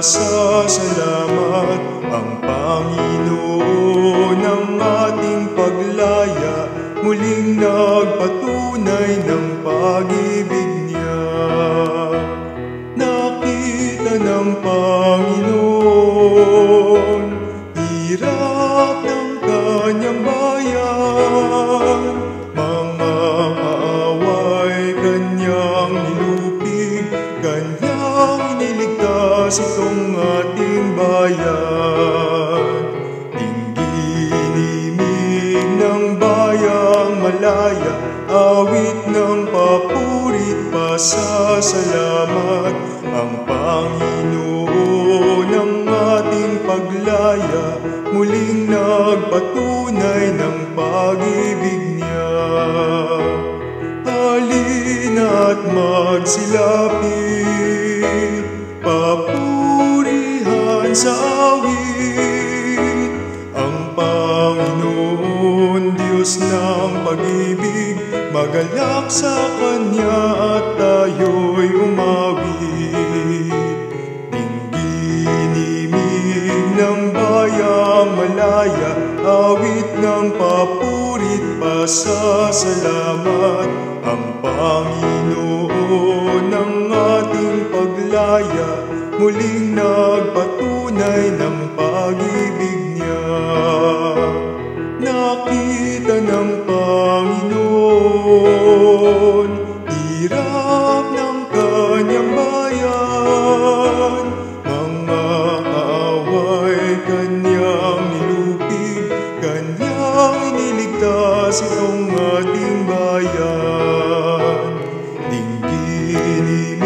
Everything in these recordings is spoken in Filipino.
pasasalamat ang Panginoon ng ating paglaya. Muling nagpatunay ng pag-ibig iniligtas itong ating bayan. Tinggilimig ng bayang malaya, awit ng papurit pasasalamat ang Panginoon ng ating paglaya, muling nagpatunay ng pag-ibig niya. Halina't magsilapit, papurihan Diyos ng pag-ibig, magalak sa Kanya at tayo'y umawit. Tingginimig ng bayang malaya, awit ng papurit pasasalamat, ang Panginoon ng ating paglaya, muling nagpatunay ng pag-ibig ng Panginoon, hirap ng kanyang bayan, mga kaaway kanyang nilupig, kanyang iniligtas itong ating bayan. Tinggilimig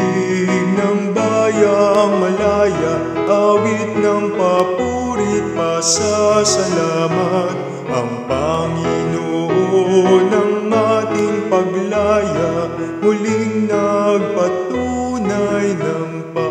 ng bayang malaya, awit ng papurit pasasalamat, ang Panginoon 能把